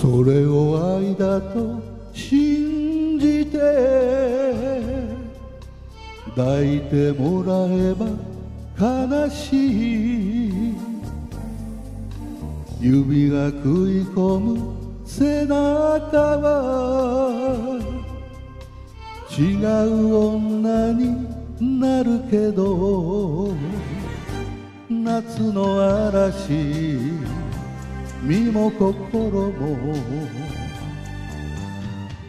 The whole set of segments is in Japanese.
それを愛だと信じて抱いてもらえば悲しい。指が食い込む背中は違う女になるけど夏の嵐。身も心も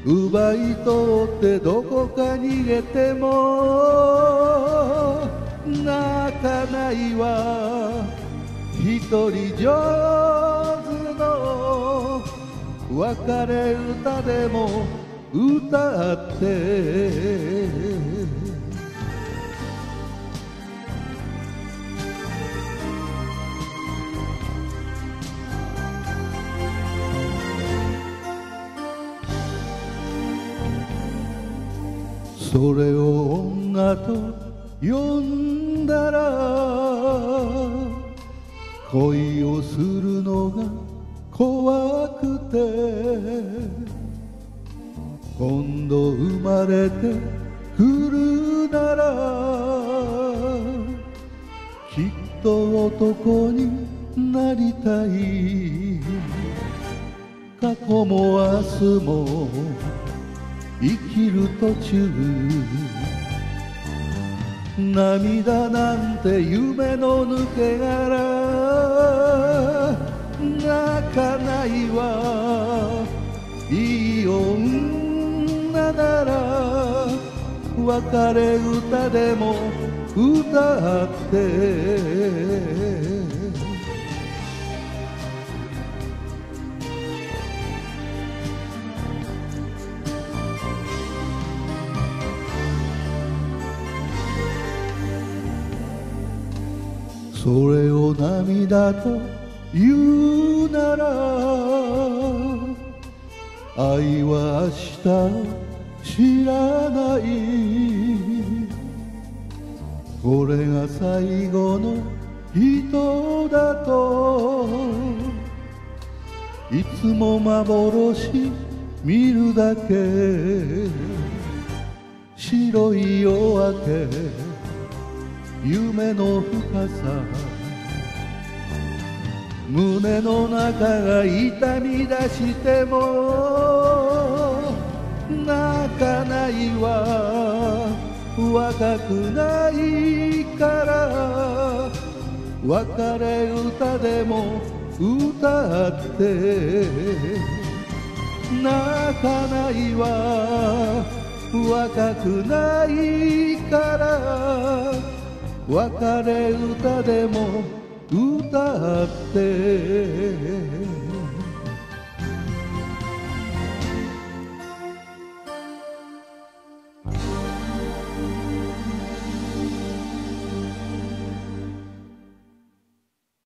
奪い取ってどこか逃げても泣かないわ一人上手の別れ歌でも歌って。それを女と呼んだら恋をするのが怖くて今度生まれてくるならきっと男になりたい。過去も明日も生きる途中涙なんて夢の抜け殻泣かないわいい女なら別れ歌でも歌ってそれを涙と言うなら愛は明日知らない。これが最後の人だといつも幻見るだけ。白い夜明け。夢の深さ。胸の中が痛み出しても泣かないわ。若くないから。別れ歌でも歌って。泣かないわ。若くないから。別れ歌でも歌って